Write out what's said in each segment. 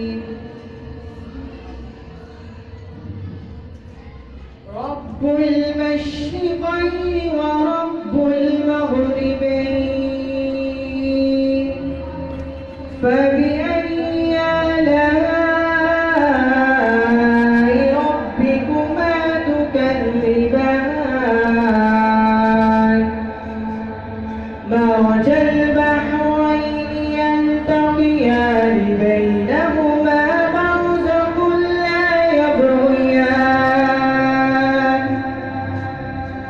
رب المشرقين ورب المغربين فبأي آلاء ربكما تكذبان؟ مرج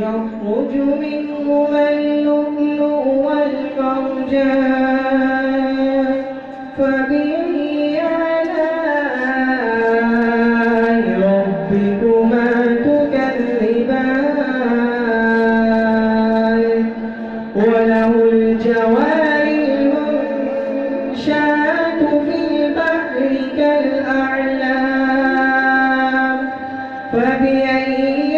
يخرج منهما اللؤلؤ والمرجان فبأي آلاء ربكما تكذبان وله الجوار المنشآت في البحر كالأعلام فبأي